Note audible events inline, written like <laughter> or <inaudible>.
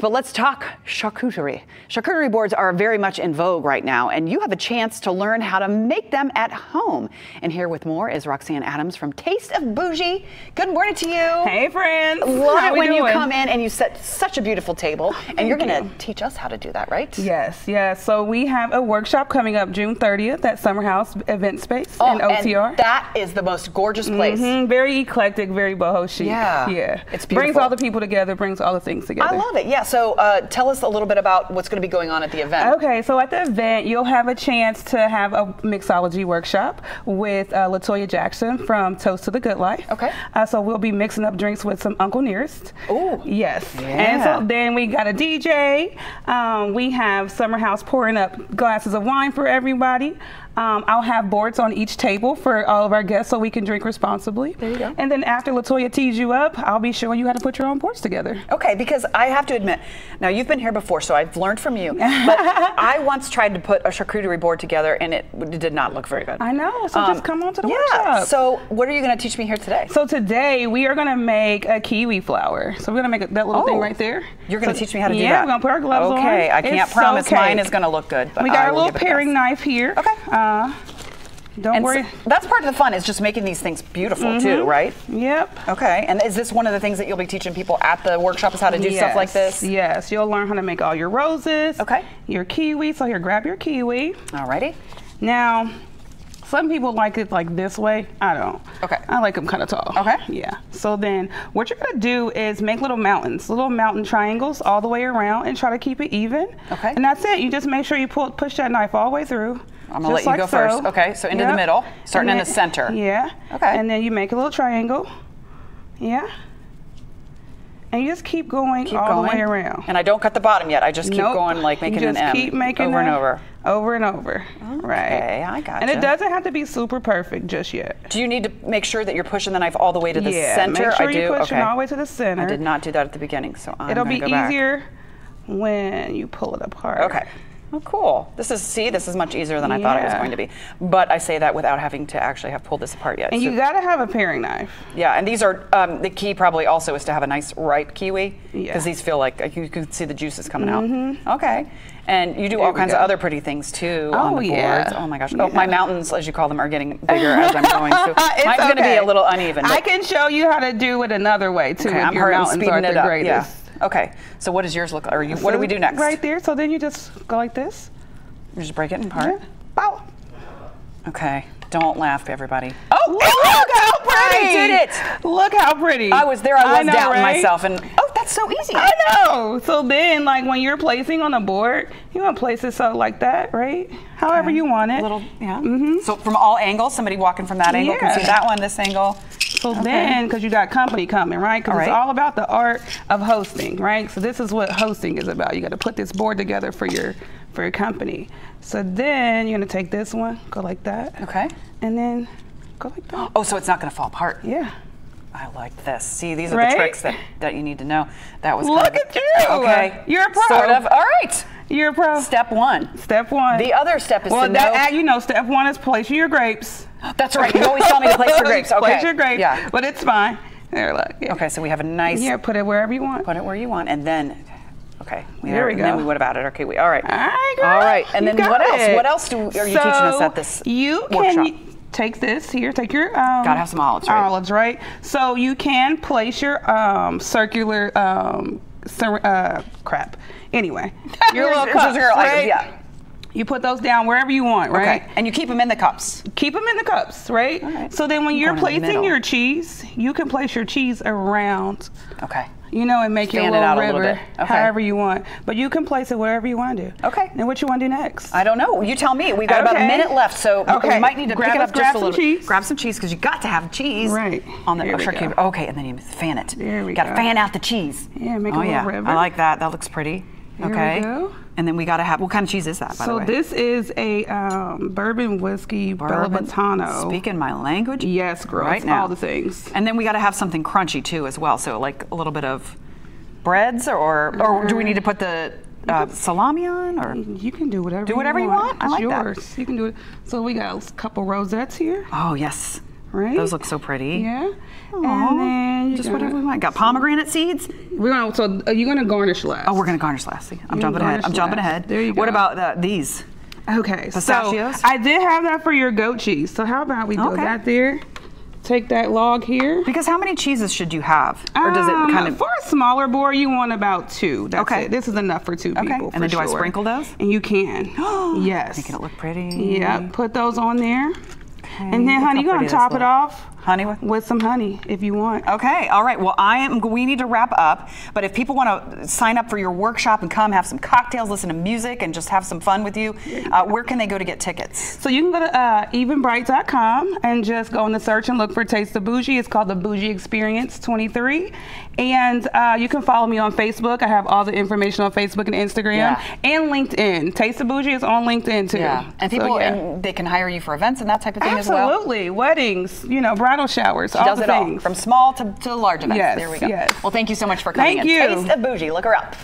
but let's talk charcuterie. Charcuterie boards are very much in vogue right now, and you have a chance to learn how to make them at home. And here with more is Roxanne Adams from Taste of Bougie. Good morning to you. Hey, friends. Love How it when you come in and you set such a beautiful table, and you're going to you. teach us how to do that, right? Yes, yes. So we have a workshop coming up June 30th at Summer House Event Space Oh, in OTR. And that is the most gorgeous place. Mhm, Very eclectic, very boho chic. Yeah, yeah. it's Brings all the people together, brings all the things together. I love it. Yeah. So uh, tell us a little bit about what's going to be going on at the event. Okay, so at the event, you'll have a chance to have a mixology workshop with uh, Latoya Jackson from Toast to the Good Life. Okay. Uh, so we'll be mixing up drinks with some Uncle Nearest. Ooh. Yes. Yeah. And so then we got a DJ. Um, we have Summer House pouring up glasses of wine for everybody. Um, I'll have boards on each table for all of our guests so we can drink responsibly. There you go. And then after Latoya tees you up, I'll be showing you how to put your own boards together. Okay, because I have to admit, now you've been here before, so I've learned from you. But <laughs> I once tried to put a charcuterie board together, and it, did not look very good. I know, so just come on to the workshop. yeah. workshop. So what are you going to teach me here today? So today we are gonna make a kiwi flower. So we're gonna make that little Oh. thing right there. You're going to So- teach me how to do that. yeah, we're gonna put our gloves on. Okay, I can't It's promise mine is going to look good, we got I our little give it a paring knife here. Okay. Don't And worry. so that's part of the fun is just making these things beautiful too, mm-hmm. right? Yep. Okay, and is this one of the things that you'll be teaching people at the workshop is how to do stuff like Yes, this? Yes, you'll learn how to make all your roses. Okay. Your kiwi. So here, grab your kiwi. Alrighty. Now, some people like it like this way. I don't. Okay. I like them kind of tall. Okay. Yeah. So then, what you're gonna do is make little mountains, little mountain triangles all the way around, and try to keep it even. Okay. And that's it. You just make sure you pull, push that knife all the way through. I'm gonna let you like go so. first. Okay, so into the middle, starting And in the center. Yeah. Okay. And then you make a little triangle. Yeah. And you just keep going Keep all going. the way around. And I don't cut the bottom yet. I just keep Nope. going like You making just an M keep making over and over. over and over. Right. Okay, I gotcha. And it doesn't have to be super perfect just yet. Do you need to make sure that you're pushing the knife all the way to the yeah, center? make sure I do. you're pushing okay. all the way to the center. I did not do that at the beginning, so I'm It'll be go back. easier when you pull it apart. Okay. Oh, cool. This is see, this is much easier than I thought it was Yeah. going to be. But I say that without having to actually have pulled this apart yet. And So- you gotta have a paring knife. yeah, and these are um, the key. Probably also is to have a nice ripe kiwi because Yeah. Mm-hmm. these feel like you can see the juices coming out. Okay, and you do all we kinds of go. other pretty things too on Oh, the yeah. boards. Oh my gosh! Oh, Yeah. my mountains, as you call them, are getting bigger as I'm going. So <laughs> It's mine's going to be okay. a little uneven. I but- can show you how to do it another way too okay, if I'm your mountains speeding aren't it the up. greatest. Yeah. Okay. So what does yours look like? Or you, what do we do next? Right there. So then you just go like this. You just break it in part. Yeah. Bow. Okay. Don't laugh, everybody. Oh, look how pretty! I did it. Look how pretty. I was there. I was know, doubting right? myself, and oh, that's so easy. I know. So then, like when you're placing on a board, you want to place it so like that, right? However you want it. A little, yeah. Mm -hmm. So from all angles, somebody walking from that angle can see that one, this angle. So then, because you got company coming, right? Because All it's all about the art of hosting, right? So this is what hosting is about. You got to put this board together for your for your company. So then you're gonna take this one, go like that, Okay. and then go like that. Oh, so it's not going to fall apart. Yeah. I like this. See, these are Right? the tricks that, that you need to know. That was Look kind of at you. Okay. You're a pro. Sort of. All right. You're a pro. Step one. Step one. The other step is well, to that, know. uh, you know, step one is placing your grapes. That's right. You always tell me to place your <laughs> grapes. Okay. Place your grapes. Yeah. But it's fine. There, look. Yeah. Okay, so we have a nice. Yeah, put it wherever you want. Put it where you want, and then. Okay. There we and Then we would have added our We All right. All right, girl. All right. And then what got else? What else do, are you teaching us So at this You workshop? can take this here. Take your um, Gotta have some olives, right? Olives, right? So you can place your um, circular um, uh, crap. Anyway, <laughs> your little cups, right? yeah. You put those down wherever you want, right? Okay. And you keep them in the cups. Keep them in the cups, right? right. So then when I'm you're going in the placing your cheese, you can place your cheese around, Okay. you know, and make your Fan it little a little river bit. Okay. however you want. But you can place it wherever you want to do. Okay. And what you want to do next? I don't know. You tell me. We've got about a minute left, so we might need to Grab pick it up grab just a some little bit. cheese. Grab some cheese because you got to have cheese. Right. On the Here go. Okay, and then you fan it. There we Got to fan out the cheese. Yeah, make oh, a oh, little yeah. river. I like that. That looks pretty. Here okay. And then we got to have. What kind of cheese is that? By the So this is a um, bourbon whiskey Bourbon-. Speaking my language. Yes, girl. Right now. All the things. And then we got to have something crunchy too, as well. So like a little bit of breads, or or do we need to put the uh, salami on, or? You can do whatever. Do whatever you want. I It's like that. yours. You can do it. So we got a couple rosettes here. Oh yes. Right. Those look so pretty. Yeah. Aw, And then you just whatever we want. Got pomegranate seeds. We're gonna. So are you're gonna garnish last. Oh, we're gonna garnish last. See, I'm You jumping ahead. I'm jumping ahead. There you go. What about uh, these? Okay, Pistachios? so I did have that for your goat cheese. So how about we go Okay. that there? Take that log here. Because how many cheeses should you have, or does it Um, kind of? for a smaller board? You want about two. That's Okay. it. This is enough for two Okay. people. And then do I sprinkle those? And you can. <gasps> yes. Making it look pretty. Yeah. Put those on there. And Look then, honey, you're gonna top it off Honey, what? with some honey if you want. Okay, all right. Well, I am. We need to wrap up. But if people want to sign up for your workshop and come have some cocktails, listen to music, and just have some fun with you, uh, where can they go to get tickets? So you can go to uh, eventbrite.com and just go in the search and look for Taste the Bougie. It's called the Bougie Experience 23. And uh, you can follow me on Facebook. I have all the information on Facebook and Instagram Yeah. and LinkedIn. Taste the Bougie is on LinkedIn too. Yeah, and So, people yeah. and they can hire you for events and that type of thing as well. Absolutely. Weddings, you know, bridal showers, She all does the it all, things. from small to, to large events. Yes, there we go. yes. Well, thank you so much for coming Thank in. you. Taste of Bougie. Look her up.